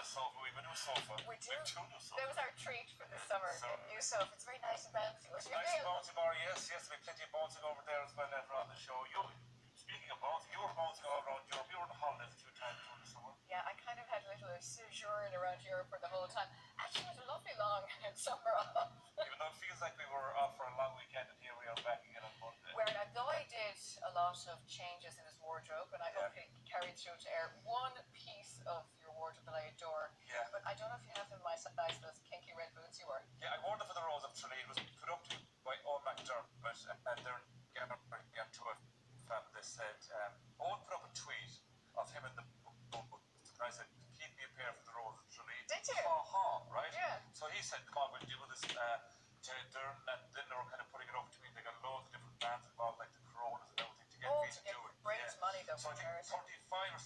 the sofa. We have a new sofa. We do. We have two new That was our treat for the summer. So- New sofa. It's very nice and bouncy. What's your Nice name? bouncy bar, yes, yes. We have plenty of bouncing over there as well later on the show. You, speaking of bouncing, you were bouncing all around Europe. You were on holidays a few times during the summer. Yeah, I kind of had a little sojourn around Europe for the whole time. Actually, it was a lovely long summer off. Even though it feels like we were off for a long weekend, and here we are back again on Monday. Where now, though I did a lot of changes in his wardrobe, and I Yeah. hope it carried through to air one piece of your wardrobe that I Naturally, it was put up to by Owen McDermott uh, and their Gallagher to a fan. They said, um, Owen put up a tweet of him in the book. And I said, keep me a pair for the road, naturally. Did you? Aha, right? Yeah. So he said, come on, we'll deal with this. Uh, Terry Dern and then they were kind of putting it over to me. They got loads of different bands involved, like the Coronas and everything, to get oh, me to do it. Brings yeah. money, though, so I think 35 or